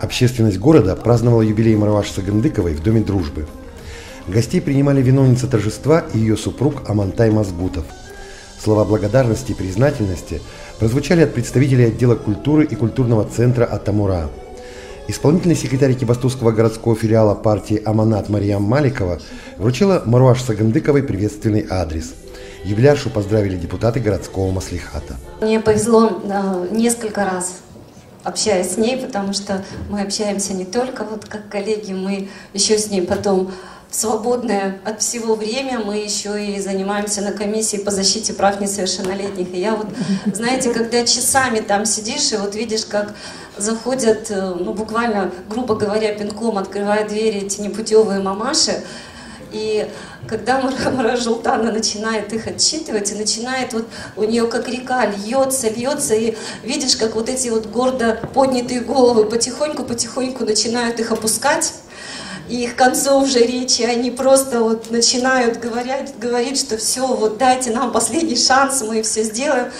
Общественность города праздновала юбилей Марваш Сагандыковой в Доме дружбы. Гостей принимали виновница торжества и ее супруг Амантай Мазбутов. Слова благодарности и признательности прозвучали от представителей отдела культуры и культурного центра Атамура. Исполнительный секретарь Кибастузского городского филиала партии «Аманат» Мариям Маликова вручила Маруаш Сагандыковой приветственный адрес. Юбиляршу поздравили депутаты городского маслихата. Мне повезло э, несколько раз общаясь с ней, потому что мы общаемся не только вот как коллеги, мы еще с ней потом свободное от всего время мы еще и занимаемся на комиссии по защите прав несовершеннолетних. И я вот, знаете, когда часами там сидишь и вот видишь, как заходят, э, ну буквально, грубо говоря, пинком открывают двери эти непутевые мамаши, и когда Мара Жултана начинает их отчитывать, и начинает вот у нее как река льется, льется, и видишь, как вот эти вот гордо поднятые головы потихоньку-потихоньку начинают их опускать, и к концу уже речи они просто вот начинают говорить, говорить, что все, вот дайте нам последний шанс, мы все сделаем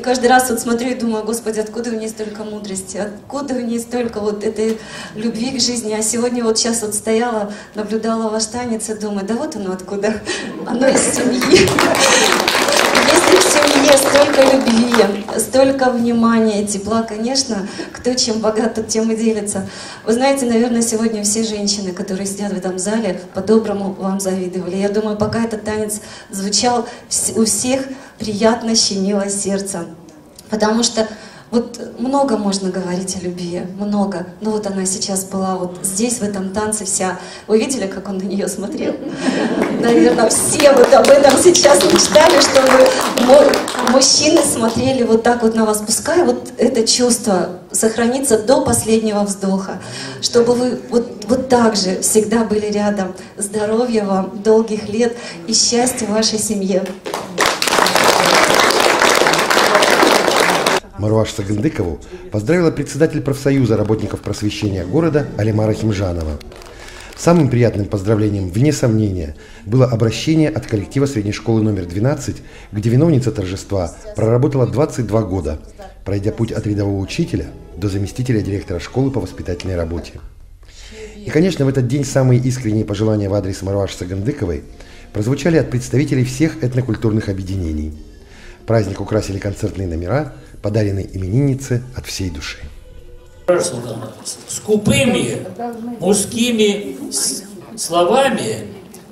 каждый раз вот смотрю и думаю, Господи, откуда в ней столько мудрости, откуда в ней столько вот этой любви к жизни. А сегодня вот сейчас вот стояла, наблюдала ваш танец и думаю, да вот оно откуда, оно из семьи. Если семье столько любви, столько внимания, тепла, конечно, кто чем богат, тот тем и делится. Вы знаете, наверное, сегодня все женщины, которые сидят в этом зале, по-доброму вам завидовали. Я думаю, пока этот танец звучал, у всех приятно щемило сердце. Потому что вот много можно говорить о любви, много. Но вот она сейчас была вот здесь, в этом танце вся. Вы видели, как он на нее смотрел? Наверное, все вот об этом сейчас мечтали, чтобы мужчины смотрели вот так вот на вас. Пускай вот это чувство сохранится до последнего вздоха, чтобы вы вот, вот так же всегда были рядом. Здоровья вам, долгих лет и счастья вашей семье. Маруаш Сагандыкову поздравила председатель профсоюза работников просвещения города Алимара Химжанова. Самым приятным поздравлением, вне сомнения, было обращение от коллектива средней школы номер 12, где виновница торжества проработала 22 года, пройдя путь от рядового учителя до заместителя директора школы по воспитательной работе. И, конечно, в этот день самые искренние пожелания в адрес Маруаш Сагандыковой прозвучали от представителей всех этнокультурных объединений. Праздник украсили концертные номера – подаренный имениннице от всей души. Скупыми мужскими словами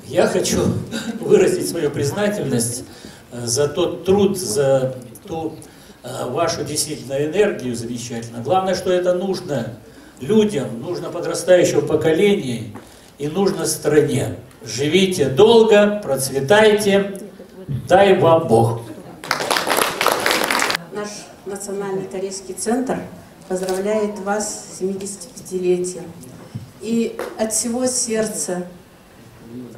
я хочу выразить свою признательность э, за тот труд, за ту э, вашу действительно энергию замечательно. Главное, что это нужно людям, нужно подрастающему поколению и нужно стране. Живите долго, процветайте, дай вам Бог. Национальный корейский центр поздравляет вас с 75-летием. И от всего сердца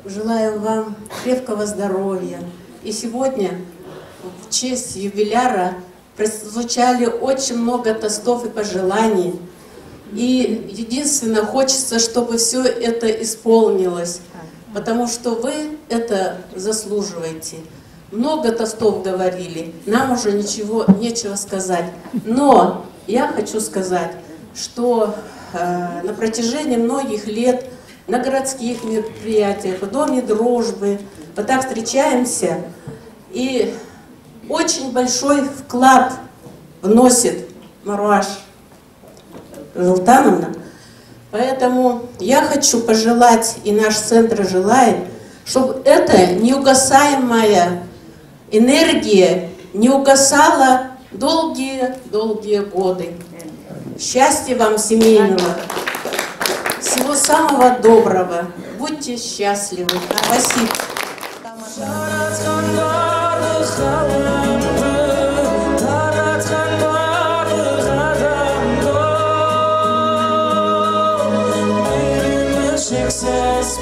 желаю вам крепкого здоровья. И сегодня в честь юбиляра прозвучали очень много тостов и пожеланий. И единственное, хочется, чтобы все это исполнилось, потому что вы это заслуживаете. Много тостов говорили, нам уже ничего, нечего сказать. Но я хочу сказать, что э, на протяжении многих лет на городских мероприятиях, в Доме дружбы, вот так встречаемся, и очень большой вклад вносит Маруаш Желтановна. Поэтому я хочу пожелать, и наш центр желает, чтобы это неугасаемая энергия не угасала долгие-долгие годы. Счастья вам семейного, всего самого доброго. Будьте счастливы. Спасибо. Success